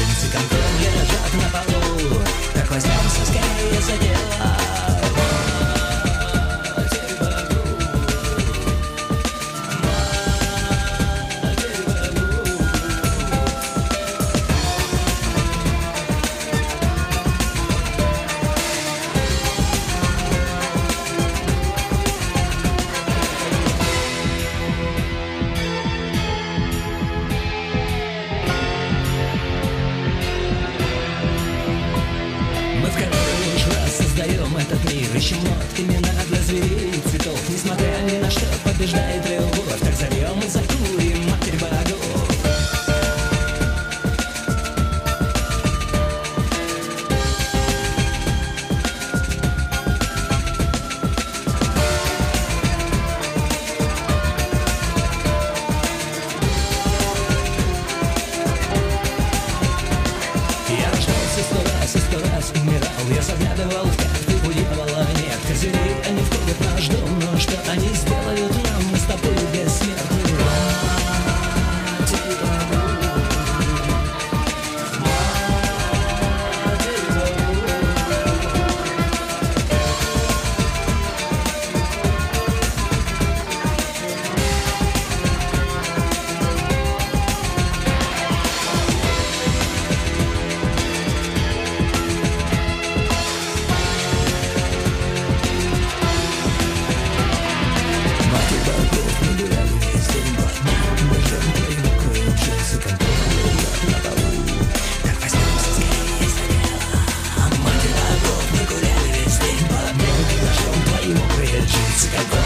Since нот имена для зверей и цветов. Несмотря ни на что побеждает любовь Так зовем и закурим Матерь богов. Я рождался сто раз и сто раз умирал. Я заглядывал в It's a